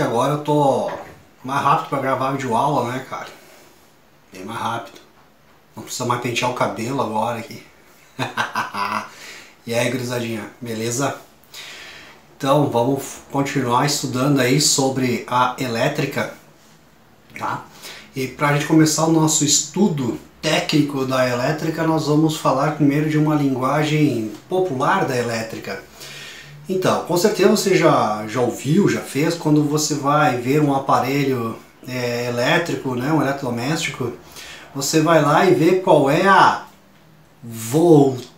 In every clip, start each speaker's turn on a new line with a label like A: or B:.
A: Que agora eu tô mais rápido para gravar vídeo aula, né, cara? Bem mais rápido. Não precisa mais pentear o cabelo agora aqui. e aí, gurizadinha, beleza? Então, vamos continuar estudando aí sobre a elétrica, tá? E para a gente começar o nosso estudo técnico da elétrica, nós vamos falar primeiro de uma linguagem popular da elétrica. Então, com certeza você já, já ouviu, já fez, quando você vai ver um aparelho é, elétrico, né, um eletrodoméstico, você vai lá e vê qual é a voltagem.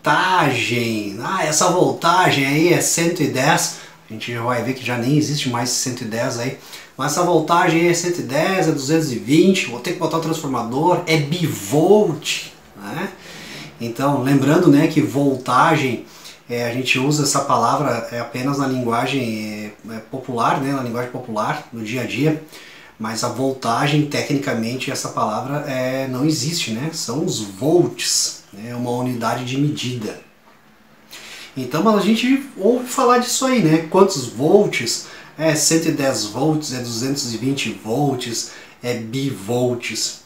A: Ah, essa voltagem aí é 110. A gente já vai ver que já nem existe mais 110 aí. Mas essa voltagem é 110, é 220, vou ter que botar o transformador, é bivolt. Né? Então, lembrando né, que voltagem é, a gente usa essa palavra é, apenas na linguagem é, é, popular, né, na linguagem popular, no dia a dia, mas a voltagem, tecnicamente, essa palavra é, não existe, né? São os volts, né, uma unidade de medida. Então a gente ouve falar disso aí, né? Quantos volts? É 110 volts, é 220 volts, é bivolts.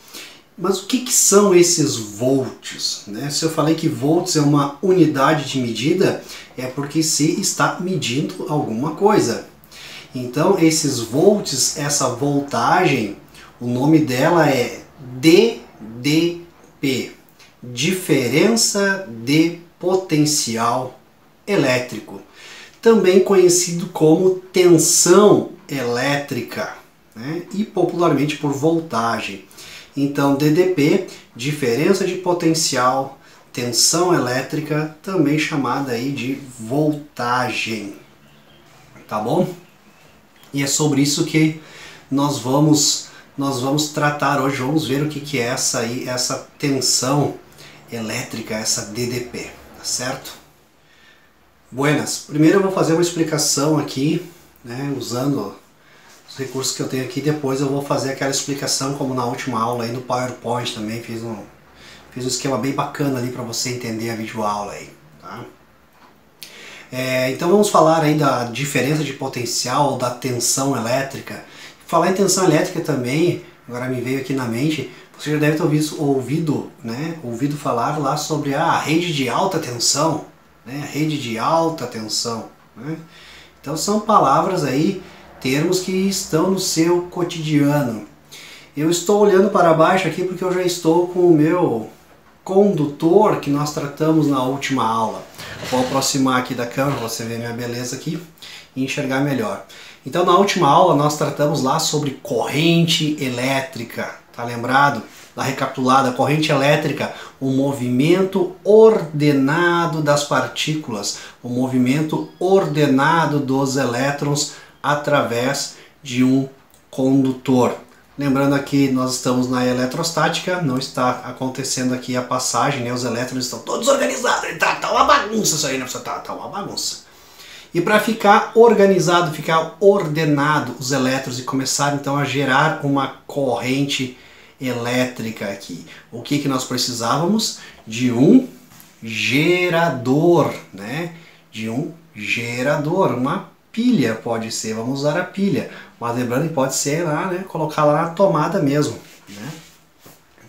A: Mas o que, que, são esses volts? Né? Se eu falei que volts é uma unidade de medida, é porque se está medindo alguma coisa. Então, esses volts, essa voltagem, o nome dela é DDP diferença de potencial elétrico, também conhecido como tensão elétrica né? e popularmente por voltagem. Então, DDP, diferença de potencial, tensão elétrica, também chamada aí de voltagem. Tá bom? E é sobre isso que nós vamos nós vamos tratar hoje, vamos ver o que, que é essa aí, essa tensão elétrica, essa DDP, tá certo? Buenas, primeiro eu vou fazer uma explicação aqui, né, usando os recursos que eu tenho aqui. Depois eu vou fazer aquela explicação como na última aula aí no PowerPoint também. Fiz um, fiz um esquema bem bacana ali para você entender a videoaula aí. Tá? É, então vamos falar aí da diferença de potencial da tensão elétrica. Falar em tensão elétrica também, agora me veio aqui na mente, você já deve ter ouvido, ouvido, né, ouvido falar lá sobre a rede de alta tensão, né, rede de alta tensão. Né? Então são palavras aí termos que estão no seu cotidiano. Eu estou olhando para baixo aqui porque eu já estou com o meu condutor que nós tratamos na última aula. Vou aproximar aqui da câmera você ver minha beleza aqui e enxergar melhor. Então na última aula nós tratamos lá sobre corrente elétrica, tá lembrado? Da recapitulada, corrente elétrica, o movimento ordenado das partículas, o movimento ordenado dos elétrons através de um condutor. Lembrando aqui, nós estamos na eletrostática, não está acontecendo aqui a passagem, né? os elétrons estão todos organizados, tá, tá uma bagunça isso aí, né? Tá, tá uma bagunça. E para ficar organizado, ficar ordenado os elétrons e começar então a gerar uma corrente elétrica aqui, o que, que nós precisávamos? De um gerador, né? De um gerador, uma pilha pode ser, vamos usar a pilha. Mas lembrando que pode ser lá, né, colocar lá na tomada mesmo, né?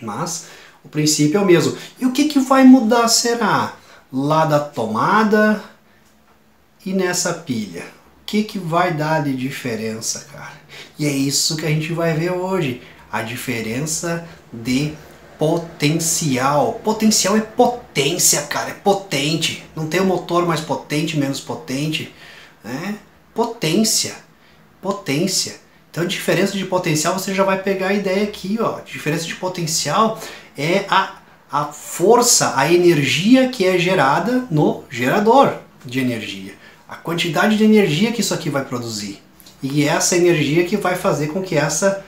A: Mas o princípio é o mesmo. E o que, que vai mudar será? Lá da tomada e nessa pilha. O que, que vai dar de diferença, cara? E é isso que a gente vai ver hoje. A diferença de potencial. Potencial é potência, cara. É potente. Não tem um motor mais potente, menos potente. Né? Potência. Potência. Então, diferença de potencial, você já vai pegar a ideia aqui, ó. Diferença de potencial é a, a força, a energia que é gerada no gerador de energia. A quantidade de energia que isso aqui vai produzir. E é essa energia que vai fazer com que essa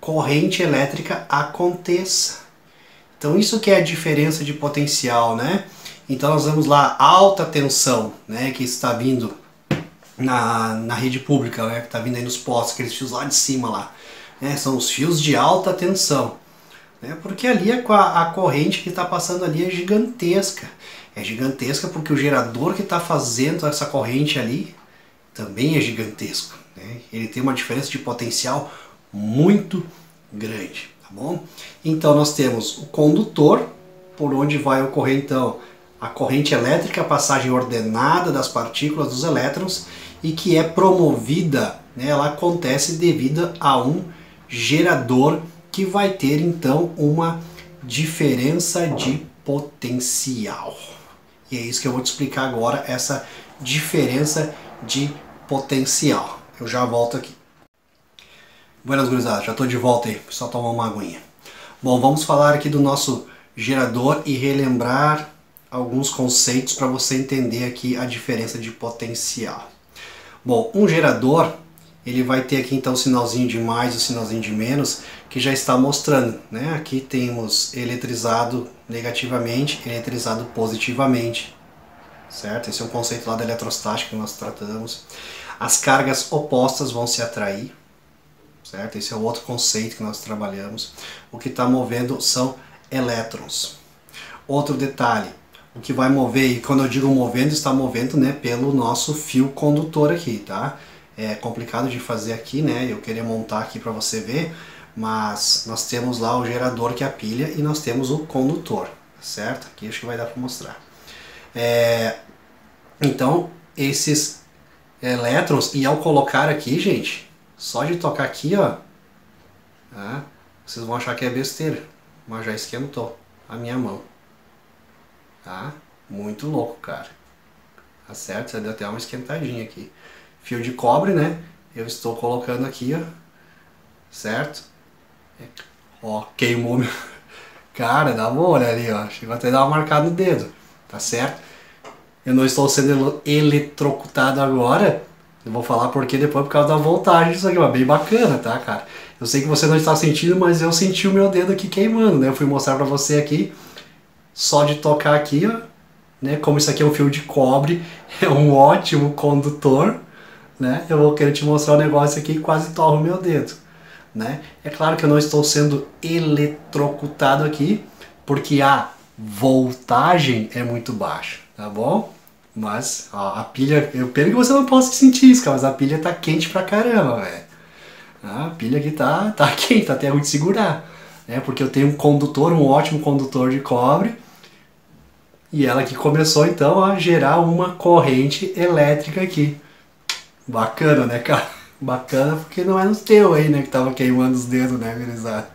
A: corrente elétrica aconteça. Então, isso que é a diferença de potencial, né? Então, nós vamos lá, alta tensão, né, que está vindo na, na rede pública, né, que está vindo aí nos postos, aqueles fios lá de cima lá. Né, são os fios de alta tensão. Né, porque ali a, a corrente que está passando ali é gigantesca. É gigantesca porque o gerador que está fazendo essa corrente ali também é gigantesco. Né? Ele tem uma diferença de potencial muito grande, tá bom? Então nós temos o condutor, por onde vai ocorrer então a corrente elétrica, a passagem ordenada das partículas dos elétrons e que é promovida, né, ela acontece devido a um gerador que vai ter então uma diferença de potencial. E é isso que eu vou te explicar agora, essa diferença de potencial. Eu já volto aqui. Buenas gurizadas, já estou de volta aí, só tomar uma aguinha. Bom, vamos falar aqui do nosso gerador e relembrar alguns conceitos para você entender aqui a diferença de potencial. Bom, um gerador ele vai ter aqui então o sinalzinho de mais e o sinalzinho de menos que já está mostrando, né? Aqui temos eletrizado negativamente, eletrizado positivamente, certo? Esse é um conceito lá da eletrostática que nós tratamos. As cargas opostas vão se atrair, certo? Esse é o outro conceito que nós trabalhamos. O que está movendo são elétrons. Outro detalhe, o que vai mover, e quando eu digo movendo, está movendo né, pelo nosso fio condutor aqui, tá? É complicado de fazer aqui, né? Eu queria montar aqui para você ver, mas nós temos lá o gerador que é a pilha e nós temos o condutor, certo? Aqui acho que vai dar para mostrar. É, então, esses elétrons, e ao colocar aqui, gente, só de tocar aqui, ó, tá? vocês vão achar que é besteira, mas já esquentou a minha mão. Tá? Muito louco, cara. Tá certo? Você deu até uma esquentadinha aqui. Fio de cobre, né? Eu estou colocando aqui, ó. Certo? Ó, queimou meu... Cara, dá uma olha ali, ó. Chegou até a dar uma marcada no dedo. Tá certo? Eu não estou sendo eletrocutado agora. Eu vou falar porque depois por causa da voltagem isso aqui, ó. Bem bacana, tá, cara? Eu sei que você não está sentindo, mas eu senti o meu dedo aqui queimando, né? Eu fui mostrar pra você aqui só de tocar aqui, ó, né? Como isso aqui é um fio de cobre, é um ótimo condutor, né? Eu vou querer te mostrar um negócio aqui que quase torra o meu dedo, né? É claro que eu não estou sendo eletrocutado aqui, porque a voltagem é muito baixa, tá bom? Mas ó, a pilha, eu pena que você não possa sentir isso, mas a pilha tá quente pra caramba, velho. A pilha aqui tá, tá quente, tá até ruim de segurar né? Porque eu tenho um condutor, um ótimo condutor de cobre, e ela que começou então a gerar uma corrente elétrica aqui. Bacana, né, cara? Bacana porque não é nos teu aí, né, que tava queimando os dedos, né, gurizada?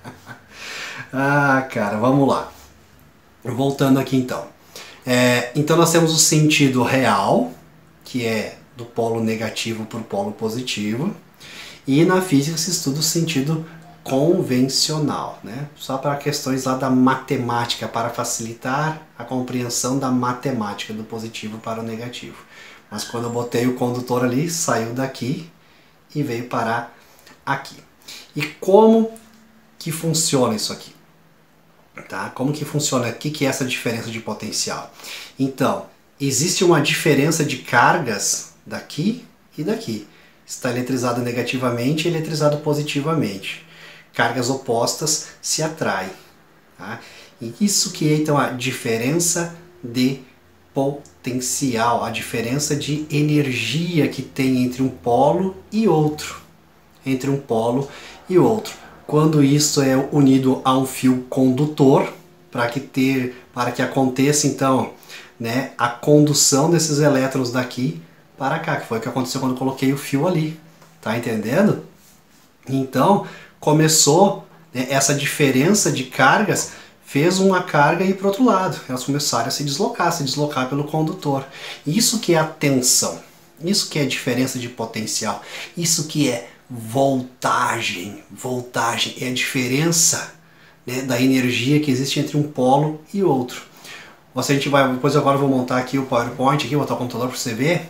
A: ah, cara, vamos lá. Voltando aqui então. É, então nós temos o sentido real, que é do polo negativo para o polo positivo. E na física se estuda o sentido convencional, né? Só para questões lá da matemática, para facilitar a compreensão da matemática do positivo para o negativo. Mas quando eu botei o condutor ali, saiu daqui e veio parar aqui. E como que funciona isso aqui? Tá? Como que funciona? O que, que é essa diferença de potencial? Então, existe uma diferença de cargas daqui e daqui. Está eletrizado negativamente e eletrizado positivamente cargas opostas se atraem. Tá? E isso que é então a diferença de potencial, a diferença de energia que tem entre um polo e outro. Entre um polo e outro. Quando isso é unido a um fio condutor, para que ter, para que aconteça então, né, a condução desses elétrons daqui para cá, que foi o que aconteceu quando eu coloquei o fio ali. Tá entendendo? Então, começou, né, essa diferença de cargas fez uma carga ir para outro lado. Elas começaram a se deslocar, se deslocar pelo condutor. Isso que é a tensão. Isso que é a diferença de potencial. Isso que é voltagem. Voltagem é a diferença né, da energia que existe entre um polo e outro. Você, a gente vai, depois agora eu vou montar aqui o PowerPoint, aqui, botar o computador para você ver.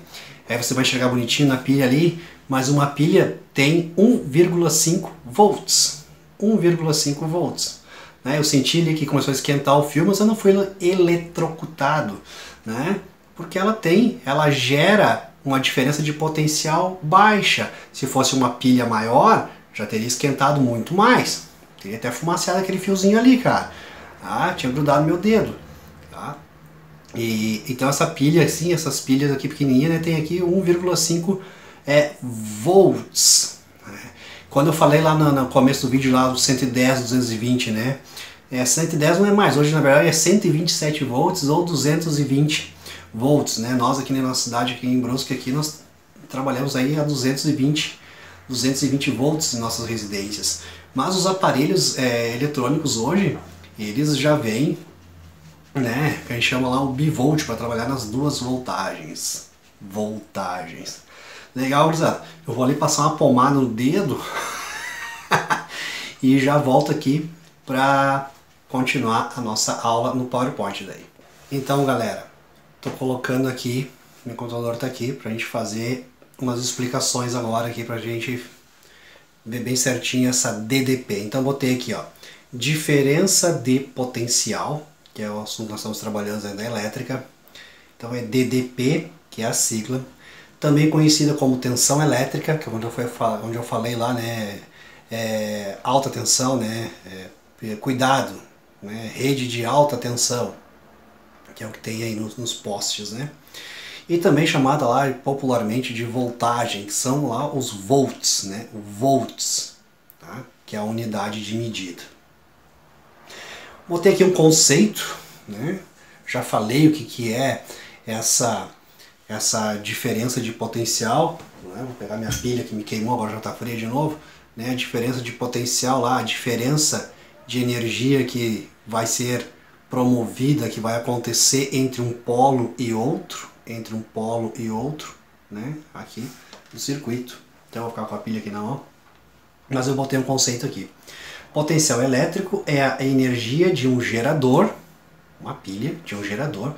A: Aí você vai enxergar bonitinho na pilha ali, mas uma pilha tem 1,5 volts. 1,5 volts. Né? Eu senti ali que começou a esquentar o fio, mas eu não fui eletrocutado, né? porque ela tem, ela gera uma diferença de potencial baixa. Se fosse uma pilha maior, já teria esquentado muito mais. Teria até fumaciado aquele fiozinho ali, cara. Ah, tinha grudado meu dedo. Tá? E, então essa pilha, assim, essas pilhas aqui pequenininhas, né, tem aqui 1,5 é volts. Né? Quando eu falei lá no, no começo do vídeo, lá, 110, 220, né? É, 110 não é mais, hoje na verdade é 127 volts ou 220 volts, né? Nós aqui na nossa cidade, aqui em Brusque, aqui nós trabalhamos aí a 220, 220 volts em nossas residências. Mas os aparelhos é, eletrônicos hoje, eles já vêm, né? Que a gente chama lá o bivolt para trabalhar nas duas voltagens. Voltagens. Legal, gurizada? Eu vou ali passar uma pomada no dedo e já volto aqui para continuar a nossa aula no PowerPoint daí. Então, galera, estou colocando aqui, meu controlador está aqui para a gente fazer umas explicações agora aqui para a gente ver bem certinho essa DDP. Então, botei aqui, ó, diferença de potencial, que é o assunto que nós estamos trabalhando aí da elétrica. Então, é DDP, que é a sigla. Também conhecida como tensão elétrica, que é onde eu, onde eu falei lá, né, é, alta tensão, né, é, cuidado, né, rede de alta tensão, que é o que tem aí nos, nos postes, né? E também chamada lá popularmente de voltagem, que são lá os volts, né? Volts, tá? que é a unidade de medida. Botei aqui um conceito, né? já falei o que, que é essa, essa diferença de potencial. Né? Vou pegar minha pilha que me queimou, agora já está fria de novo. Né? A diferença de potencial lá, a diferença de energia que vai ser promovida, que vai acontecer entre um polo e outro, entre um polo e outro, né, aqui no circuito. Então eu vou ficar com a pilha aqui na mão. Mas eu botei um conceito aqui. Potencial elétrico é a energia de um gerador, uma pilha de um gerador,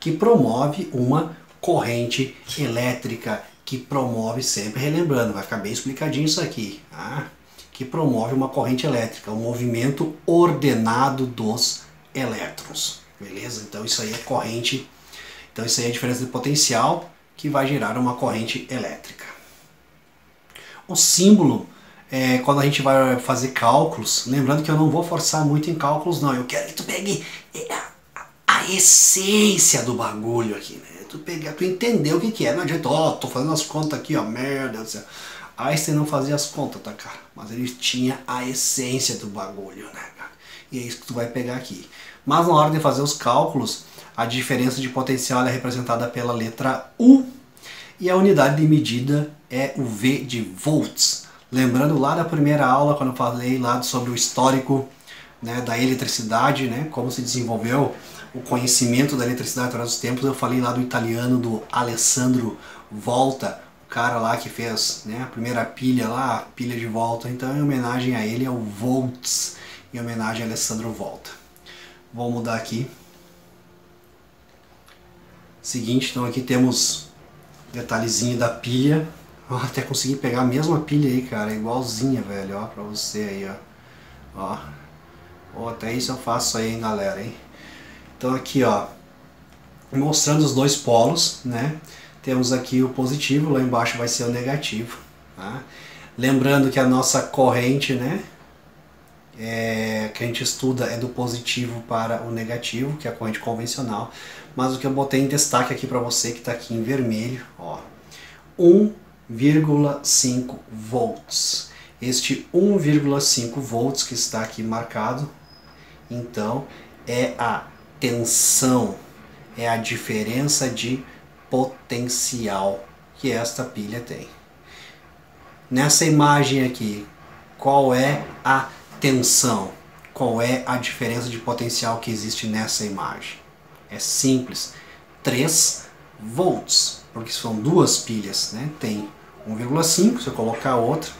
A: que promove uma corrente elétrica, que promove sempre, relembrando, vai ficar bem explicadinho isso aqui, tá? que promove uma corrente elétrica, o um movimento ordenado dos elétrons. Beleza? Então isso aí é corrente, então isso aí é a diferença de potencial que vai gerar uma corrente elétrica. O símbolo, é, quando a gente vai fazer cálculos, lembrando que eu não vou forçar muito em cálculos não, eu quero que tu pegue é, a, a essência do bagulho aqui, né? Tu, pegar, tu entendeu o que, que é, não adianta, ó, oh, tô fazendo as contas aqui, ó, merda do céu. Einstein não fazia as contas, tá, cara? Mas ele tinha a essência do bagulho, né, cara? E é isso que tu vai pegar aqui. Mas na hora de fazer os cálculos, a diferença de potencial é representada pela letra U e a unidade de medida é o V de volts. Lembrando lá da primeira aula, quando eu falei lá sobre o histórico né, da eletricidade, né, como se desenvolveu o conhecimento da eletricidade através dos tempos, eu falei lá do italiano do Alessandro Volta, cara lá que fez né, a primeira pilha lá, a pilha de volta. Então, em homenagem a ele, é o Volts, em homenagem a Alessandro Volta. Vou mudar aqui. Seguinte, então aqui temos detalhezinho da pilha. Até consegui pegar a mesma pilha aí, cara, igualzinha, velho, ó, pra você aí, ó. Ó, oh, até isso eu faço aí, hein, galera, hein. Então aqui, ó, mostrando os dois polos, né. Temos aqui o positivo, lá embaixo vai ser o negativo. Tá? Lembrando que a nossa corrente, né, é, que a gente estuda é do positivo para o negativo, que é a corrente convencional. Mas o que eu botei em destaque aqui para você, que está aqui em vermelho, ó, 1,5 volts. Este 1,5 volts que está aqui marcado, então, é a tensão, é a diferença de potencial que esta pilha tem. Nessa imagem aqui, qual é a tensão? Qual é a diferença de potencial que existe nessa imagem? É simples, 3 volts, porque são duas pilhas, né? Tem 1,5, se eu colocar outra.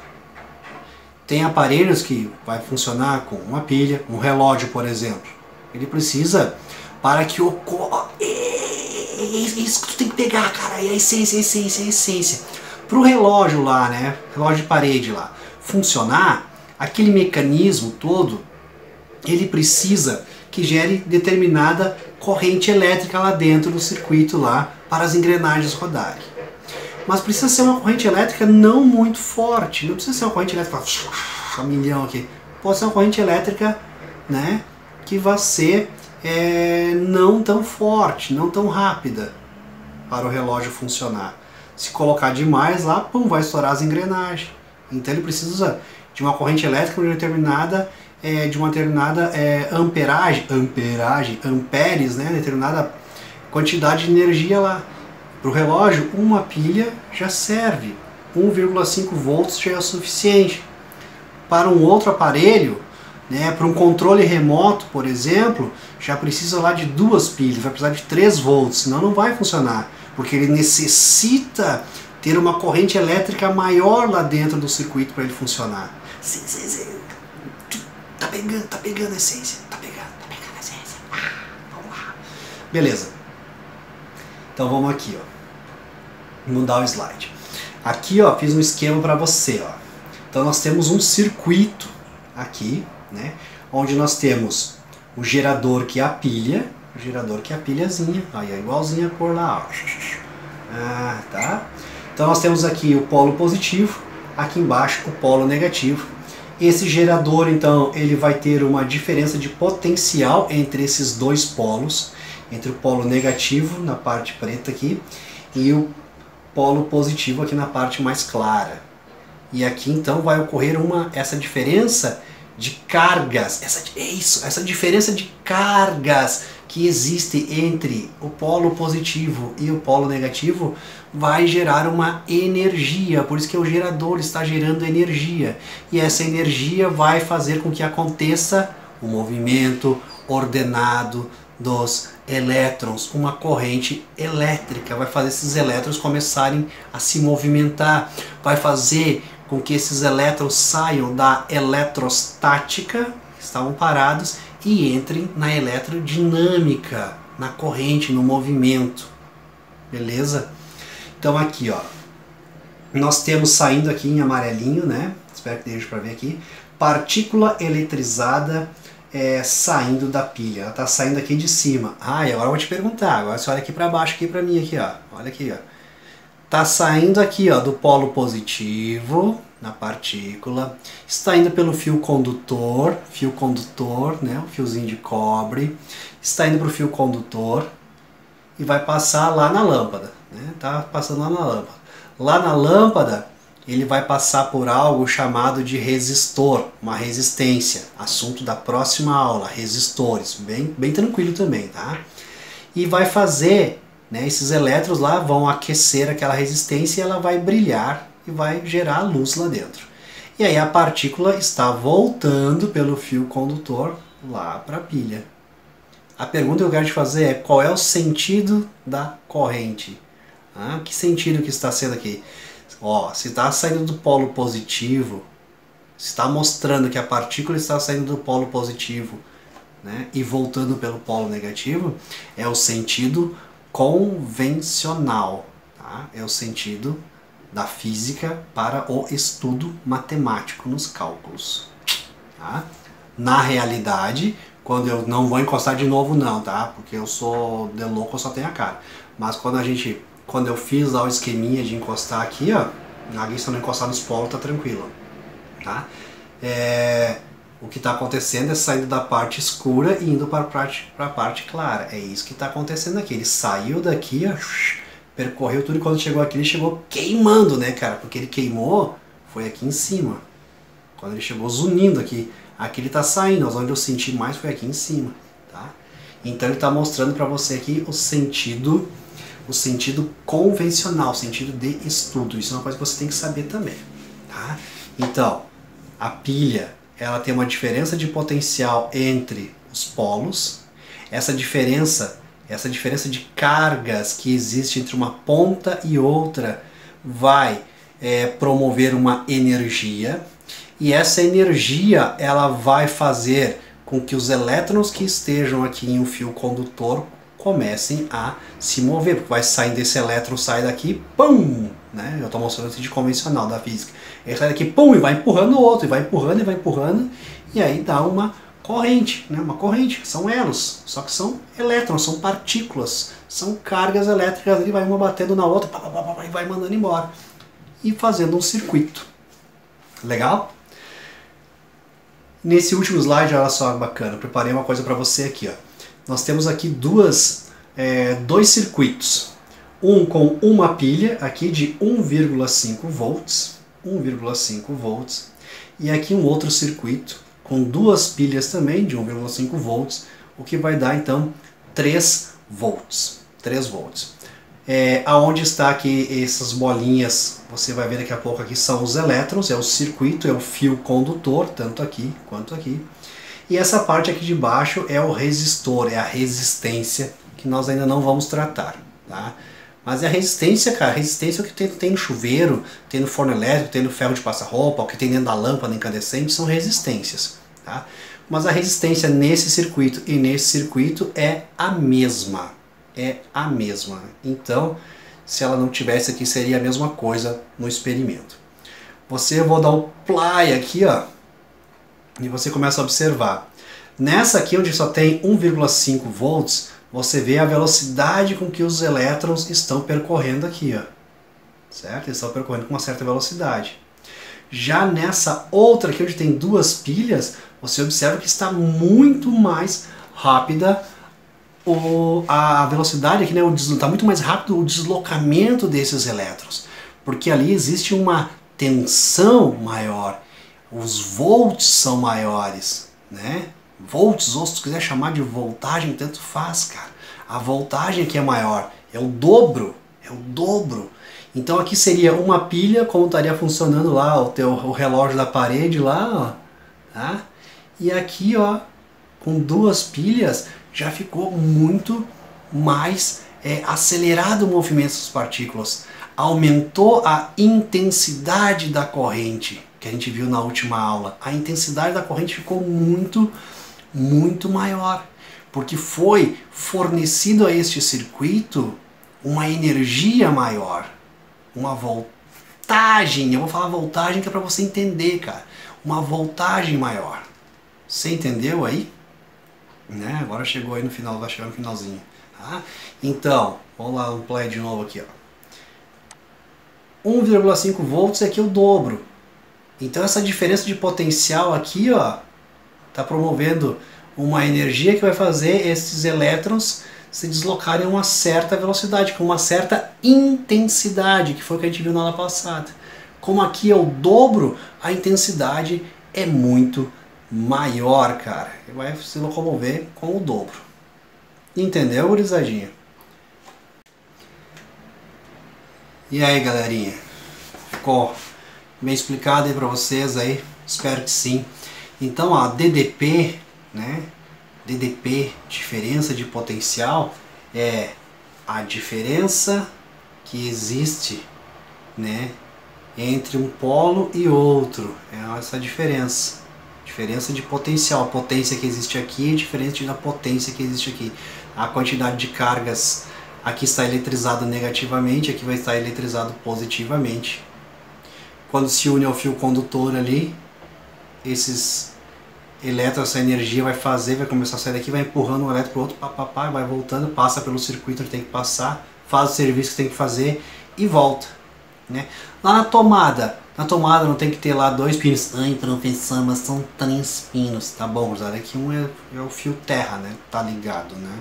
A: Tem aparelhos que vai funcionar com uma pilha, um relógio, por exemplo. Ele precisa para que ocorra é isso que tu tem que pegar, cara. É a essência, a essência, a essência. Para o relógio lá, né? Relógio de parede lá, funcionar, aquele mecanismo todo, ele precisa que gere determinada corrente elétrica lá dentro do circuito lá para as engrenagens rodarem. Mas precisa ser uma corrente elétrica não muito forte, não precisa ser uma corrente elétrica a milhão aqui. Pode ser uma corrente elétrica, né, que vai ser é, não tão forte, não tão rápida para o relógio funcionar. Se colocar demais lá, pum, vai estourar as engrenagens. Então ele precisa de uma corrente elétrica de determinada é, de uma determinada é, amperagem, amperagem, amperes, né, determinada quantidade de energia lá. Para o relógio, uma pilha já serve, 1,5 volts já é o suficiente. Para um outro aparelho, né, para um controle remoto, por exemplo, já precisa lá de duas pilhas, vai precisar de 3 volts, senão não vai funcionar, porque ele necessita ter uma corrente elétrica maior lá dentro do circuito para ele funcionar. Sim, sim, sim. Tá pegando, tá pegando a essência, tá pegando, tá pegando a essência. Ah, vamos lá. Beleza. Então vamos aqui, ó. Mudar o slide. Aqui, ó, fiz um esquema para você, ó. Então nós temos um circuito aqui, né? Onde nós temos o gerador que é a pilha, o gerador que é a pilhazinha, aí é igualzinho a cor lá. Ah, tá? Então nós temos aqui o polo positivo, aqui embaixo o polo negativo. Esse gerador, então, ele vai ter uma diferença de potencial entre esses dois polos, entre o polo negativo na parte preta aqui e o polo positivo aqui na parte mais clara. E aqui então vai ocorrer uma essa diferença de cargas, essa é isso, essa diferença de cargas que existe entre o polo positivo e o polo negativo vai gerar uma energia, por isso que o gerador está gerando energia. E essa energia vai fazer com que aconteça o movimento ordenado dos elétrons, uma corrente elétrica, vai fazer esses elétrons começarem a se movimentar, vai fazer com que esses elétrons saiam da eletrostática, estavam parados, e entrem na eletrodinâmica, na corrente, no movimento. Beleza? Então aqui, ó, nós temos saindo aqui em amarelinho, né? Espero que deixe para ver aqui. Partícula eletrizada é, saindo da pilha. Ela está saindo aqui de cima. Ah, e agora eu vou te perguntar. Agora você olha aqui para baixo aqui para mim aqui, ó. Olha aqui, ó. Tá saindo aqui, ó, do polo positivo na partícula. Está indo pelo fio condutor, fio condutor, né? O fiozinho de cobre. Está indo para o fio condutor e vai passar lá na lâmpada né? Tá passando lá na lâmpada. Lá na lâmpada, ele vai passar por algo chamado de resistor, uma resistência, assunto da próxima aula, resistores, bem, bem tranquilo também, tá? E vai fazer, né, esses elétrons lá vão aquecer aquela resistência e ela vai brilhar e vai gerar luz lá dentro. E aí a partícula está voltando pelo fio condutor lá para a pilha. A pergunta que eu quero te fazer é qual é o sentido da corrente? Ah, que sentido que está sendo aqui? Ó, se está saindo do polo positivo, está mostrando que a partícula está saindo do polo positivo né, e voltando pelo polo negativo, é o sentido convencional. Tá? É o sentido da física para o estudo matemático nos cálculos. Tá? Na realidade, quando eu não vou encostar de novo não, tá? Porque eu sou de louco, eu só tenho a cara. Mas quando a gente quando eu fiz lá o esqueminha de encostar aqui, ó, na lista não encostar nos polos tá tranquilo, tá? É, o que está acontecendo é saindo da parte escura e indo para a parte, a parte clara. É isso que está acontecendo aqui. Ele saiu daqui, percorreu tudo e quando chegou aqui ele chegou queimando, né, cara? Porque ele queimou foi aqui em cima. Quando ele chegou zunindo aqui, aqui ele está saindo, onde eu senti mais foi aqui em cima, tá? Então ele está mostrando para você aqui o sentido o sentido convencional, o sentido de estudo. Isso é uma coisa que você tem que saber também. Tá? Então, a pilha ela tem uma diferença de potencial entre os polos. Essa diferença, essa diferença de cargas que existe entre uma ponta e outra vai é, promover uma energia e essa energia ela vai fazer com que os elétrons que estejam aqui em um fio condutor comecem a se mover, porque vai saindo desse elétron, sai daqui, pum, né? Eu estou mostrando assim de convencional da física. Ele sai daqui, pum, e vai empurrando o outro, e vai empurrando, e vai empurrando, e aí dá uma corrente, né? Uma corrente, são elos, só que são elétrons, são partículas, são cargas elétricas, ele vai uma batendo na outra, e vai mandando embora. E fazendo um circuito. Legal? Nesse último slide, olha só bacana, preparei uma coisa para você aqui, ó nós temos aqui duas, é, dois circuitos. um com uma pilha aqui de 1,5 volts, 1,5 volts, e aqui um outro circuito com duas pilhas também de 1,5 volts, o que vai dar então 3 volts, 3 volts. É, aonde está aqui essas bolinhas, você vai ver daqui a pouco aqui são os elétrons, é o circuito, é o fio condutor, tanto aqui quanto aqui. E essa parte aqui de baixo é o resistor, é a resistência que nós ainda não vamos tratar, tá? Mas é a resistência, cara, a resistência é o que tem, tem no chuveiro, tem no forno elétrico, tem no ferro de passar roupa, o que tem dentro da lâmpada incandescente, são resistências, tá? Mas a resistência nesse circuito e nesse circuito é a mesma, é a mesma. Então, se ela não tivesse aqui, seria a mesma coisa no experimento. Você, eu vou dar o play aqui, ó, e você começa a observar. Nessa aqui, onde só tem 1,5 volts, você vê a velocidade com que os elétrons estão percorrendo aqui, ó. Certo? Eles estão percorrendo com uma certa velocidade. Já nessa outra aqui, onde tem duas pilhas, você observa que está muito mais rápida o, a velocidade aqui, né, está muito mais rápido o deslocamento desses elétrons, porque ali existe uma tensão maior, os volts são maiores, né? volts, ou se tu quiser chamar de voltagem, tanto faz, cara. A voltagem aqui é maior, é o dobro, é o dobro. Então aqui seria uma pilha, como estaria funcionando lá o teu o relógio da parede lá, ó, tá? E aqui, ó, com duas pilhas, já ficou muito mais é, acelerado o movimento das partículas. Aumentou a intensidade da corrente, que a gente viu na última aula. A intensidade da corrente ficou muito muito maior, porque foi fornecido a este circuito uma energia maior, uma voltagem. Eu vou falar voltagem que é para você entender, cara. Uma voltagem maior. Você entendeu aí? Né? Agora chegou aí no final, vai chegar no finalzinho. Tá? Então, vamos lá, um play de novo aqui. 1,5 volts é aqui o dobro. Então essa diferença de potencial aqui, ó, está promovendo uma energia que vai fazer esses elétrons se deslocarem a uma certa velocidade, com uma certa intensidade, que foi o que a gente viu na aula passada. Como aqui é o dobro, a intensidade é muito maior, cara. Vai se locomover com o dobro. Entendeu, gurizadinha? E aí, galerinha? Ficou bem explicado aí pra vocês aí? Espero que sim. Então a DDP, né? DDP, diferença de potencial, é a diferença que existe, né, entre um polo e outro. É essa diferença. Diferença de potencial. A potência que existe aqui é diferente da potência que existe aqui. A quantidade de cargas aqui está eletrizado negativamente, aqui vai estar eletrizado positivamente. Quando se une ao fio condutor ali, esses elétrons, essa energia vai fazer, vai começar a sair daqui, vai empurrando um elétron para o outro, papapá, vai voltando, passa pelo circuito que tem que passar, faz o serviço que tem que fazer e volta. Né? Lá na tomada, na tomada não tem que ter lá dois pinos. Ai, professor, mas são três pinos. Tá bom, usar aqui um é, é, o fio terra, né? Tá ligado, né?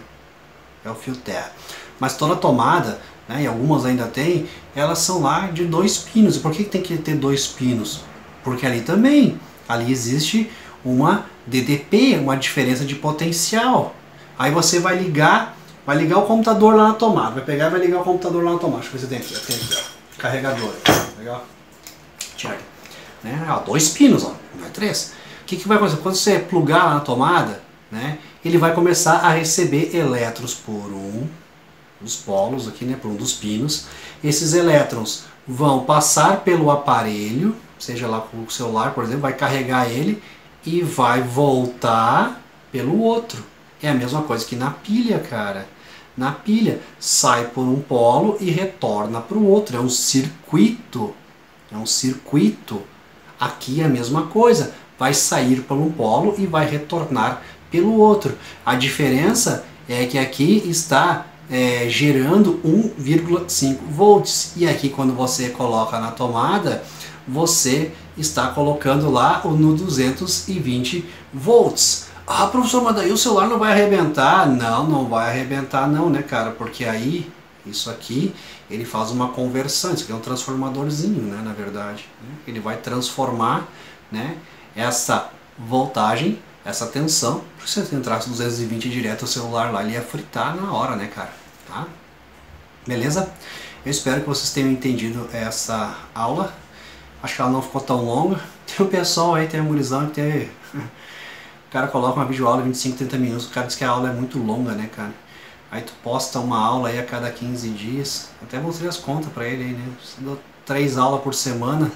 A: É o fio terra. Mas toda tomada, né, e algumas ainda tem, elas são lá de dois pinos. E por que tem que ter dois pinos? Porque ali também Ali existe uma DDP, uma diferença de potencial. Aí você vai ligar, vai ligar o computador lá na tomada, vai pegar e vai ligar o computador lá na tomada. Deixa eu ver se tem aqui, tem aqui, ó. Carregador. Legal? Tira né? Ó, dois pinos, ó, não é três. O que, que vai acontecer? Quando você plugar lá na tomada, né, ele vai começar a receber elétrons por um dos polos aqui, né, por um dos pinos. Esses elétrons vão passar pelo aparelho, seja lá com o celular, por exemplo, vai carregar ele e vai voltar pelo outro. É a mesma coisa que na pilha, cara. Na pilha, sai por um polo e retorna para o outro. É um circuito. É um circuito. Aqui é a mesma coisa. Vai sair por um polo e vai retornar pelo outro. A diferença é que aqui está é, gerando 1,5 volts. E aqui quando você coloca na tomada, você está colocando lá no 220 volts. Ah, professor, mas daí o celular não vai arrebentar? Não, não vai arrebentar não, né, cara? Porque aí Isso aqui ele faz uma conversão, isso aqui é um transformadorzinho, né, na verdade. Né? Ele vai transformar né, essa voltagem, essa tensão. Se você entrasse 220 direto o celular lá, ele ia fritar na hora, né, cara? Tá? Beleza? Eu espero que vocês tenham entendido essa aula. Acho que ela não ficou tão longa. Tem o pessoal aí, tem a gurizão que tem... O cara coloca uma videoaula de 25, 30 minutos, o cara diz que a aula é muito longa, né, cara? Aí tu posta uma aula aí a cada 15 dias. Até mostrei as contas pra ele aí, né? Você dá três aulas por semana,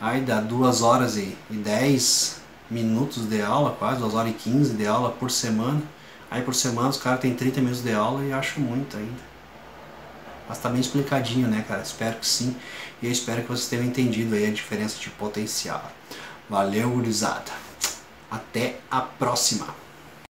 A: aí dá duas horas e, e 10 minutos de aula, quase, 2 horas e 15 de aula por semana. Aí por semana os caras têm 30 minutos de aula e acho muito ainda. Mas tá bem explicadinho, né, cara? Espero que sim. E eu espero que vocês tenham entendido aí a diferença de potencial. Valeu, gurizada. Até a próxima.